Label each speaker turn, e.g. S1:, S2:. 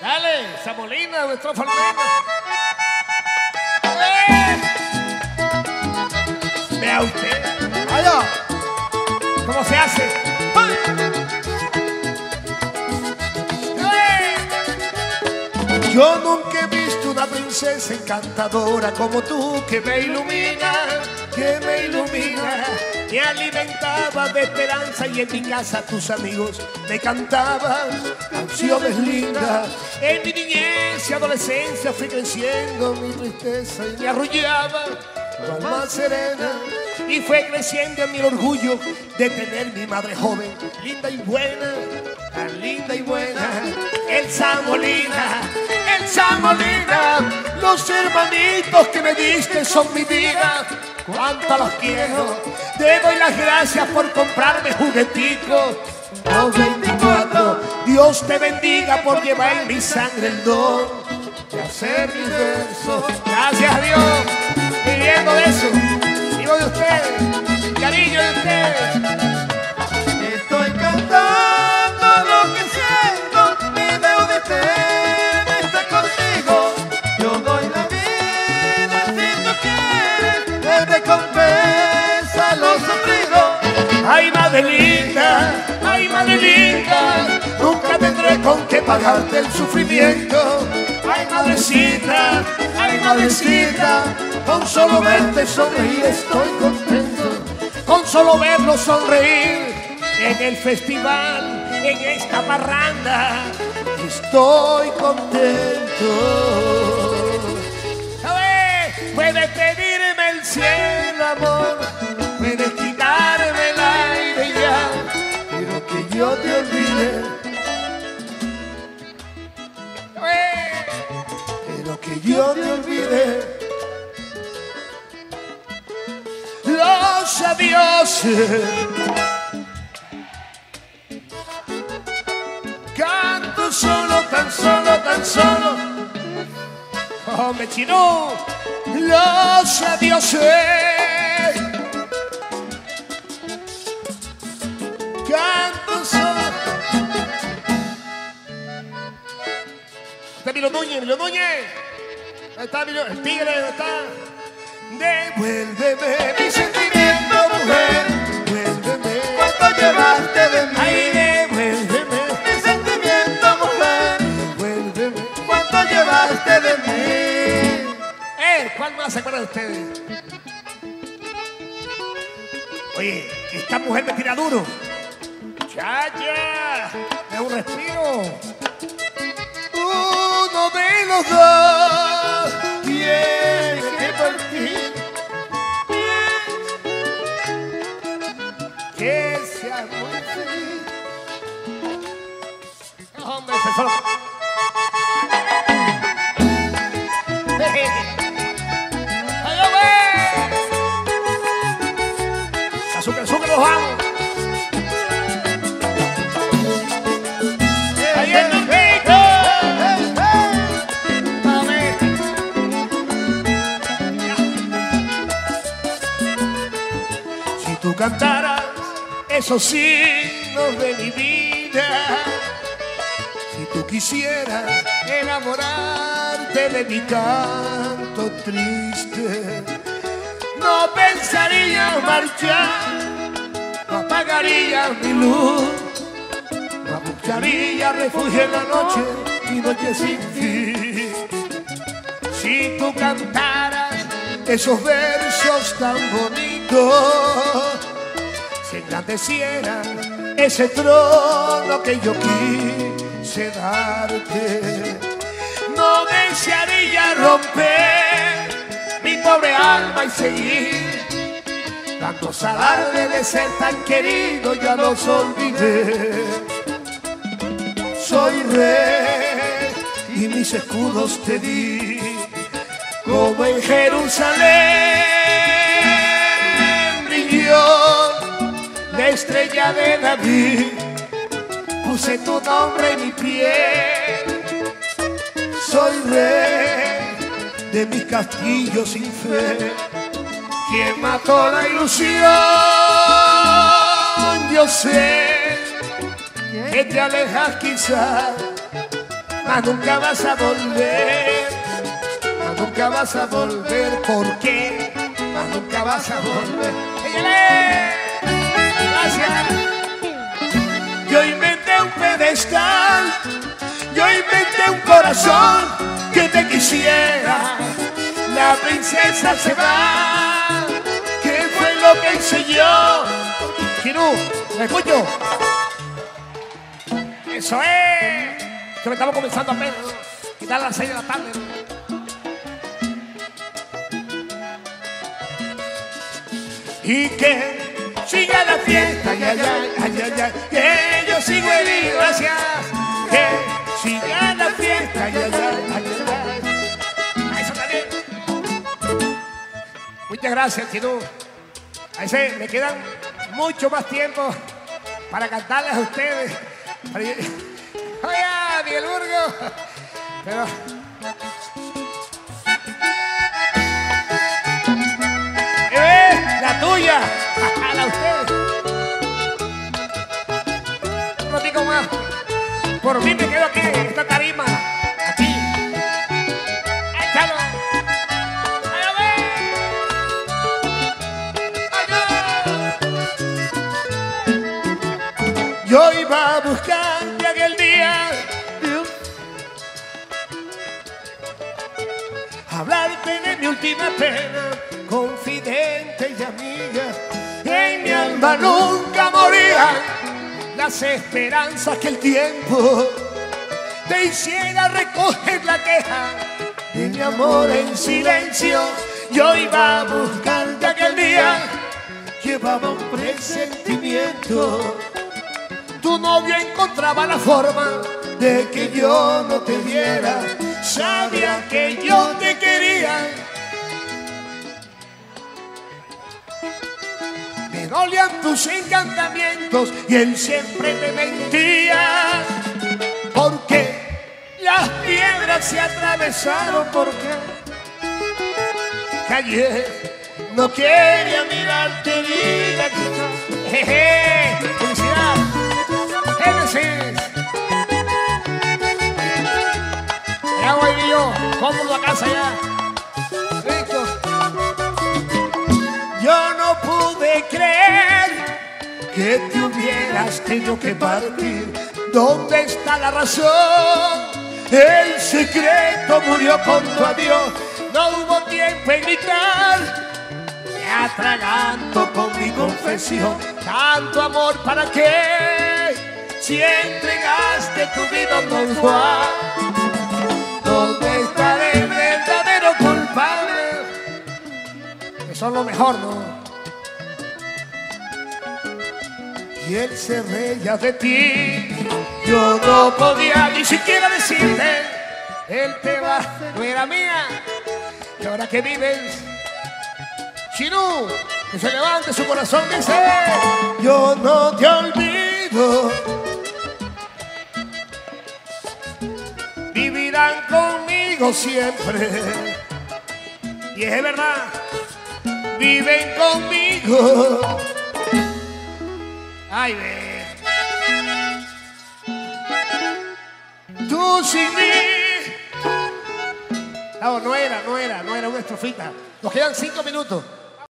S1: Dale, Samolina, nuestro Falmena. ¡Eh! Vea usted.
S2: Allá.
S1: ¿Cómo se hace? ¡Eh! Yo nunca he visto una princesa encantadora como tú que me ilumina, que me ilumina. Me alimentaba de esperanza y en mi casa tus amigos me cantaban canciones lindas. En mi niñez y adolescencia fui creciendo mi tristeza y me arrullaba tu alma serena. Y fue creciendo en mi orgullo de tener mi madre joven, linda y buena, tan linda y buena. El Molina, el Molina, los hermanitos que me diste son mi vida. Cuánto los quiero, te doy las gracias por comprarme juguetitos. Los 24, Dios te bendiga por llevar en mi sangre el don de hacer mis versos. Gracias a Dios, viviendo de eso, Ay, madre linda, ay, madre linda, nunca tendré con qué pagarte el sufrimiento. Ay, madrecita, ay, madrecita, con solo verte sonreír estoy contento. Con solo verlo sonreír en el festival, en esta parranda, estoy contento. ¿Sabes? Puedes pedirme el cielo, amor, puedes quitarme el aire ya, pero que yo te olvide. Pero que yo te olvide. Adiós. Canto solo, tan solo, tan solo. Oh, me chino. Los adiós. Canto solo. Está Milo Núñez, Milo Núñez. Está Milo, el tigre, está. Devuélveme mi sentimiento, se acuerda de ustedes? Oye, esta mujer me tira duro. Chaya, es un respiro. Uno de los dos solo. Azúcar, azúcar, nos vamos. Si tú cantaras esos signos de mi vida, quisieras enamorarte de mi canto triste, no pensarías marchar, no apagarías mi luz, no buscarías refugio en la noche, mi noche sin fin. Si tú cantaras esos versos tan bonitos, si engrandecieran ese trono que yo quise no desearía romper mi pobre alma y seguir dando alarde de ser tan querido, ya los olvidé. Soy rey y mis escudos te di, como en Jerusalén brilló la estrella de David. Puse tu nombre en mi piel. Soy rey de mis castillos sin fe. Quien mató la ilusión, yo sé que te alejas quizás mas nunca vas a volver. Mas nunca vas a volver, ¿por qué? Mas nunca vas a volver. Gracias. Yo inventé un corazón que te quisiera. La princesa se va. ¿Qué fue lo que hice yo? ¿me escucho? Eso es. Que me estamos comenzando apenas. Quitar las 6 de la tarde. Y que siga la fiesta, ay, ay, ay, ay, ay, que yo sigo herido, gracias. Que siga la fiesta, ay, ay, ay, ay, eso también. Muchas gracias, Chino. A ese me quedan mucho más tiempo para cantarles a ustedes. Oye, Miguel Burgo. Pero. Por mí me quedo aquí, en esta tarima. Aquí. ¡Échalo! Yo iba a buscarte aquel día. Hablarte de mi última pena, confidente y amiga. En mi alma nunca morían las esperanzas que el tiempo te hiciera recoger la queja de mi amor en silencio. Yo iba a buscarte aquel día, llevaba un presentimiento. Tu novio encontraba la forma de que yo no te viera. Sabía que yo te quería. Me dolían tus encantamientos y él siempre me mentía. Porque las piedras se atravesaron porque que ayer no quería mirarte vida Jeje, felicidad. Génesis. Ya voy yo, cómodo a casa ya. Que te hubieras tenido que partir. ¿Dónde está la razón? El secreto murió con tu adiós. No hubo tiempo en gritar. Me atraganto con mi confesión. Tanto amor para qué? Si entregaste tu vida a Don Juan. ¿Dónde está el verdadero culpable? Eso es lo mejor, ¿no? Y él se reía de ti. Yo no podía ni siquiera decirte, él te va, no era mía. Y ahora que vives, Chinú, que se levante su corazón, dice, yo no te olvido. Vivirán conmigo siempre. Y es verdad, viven conmigo. Ay, ve. Tú sin mí. No, no era, no era, no era una estrofita. Nos quedan cinco minutos.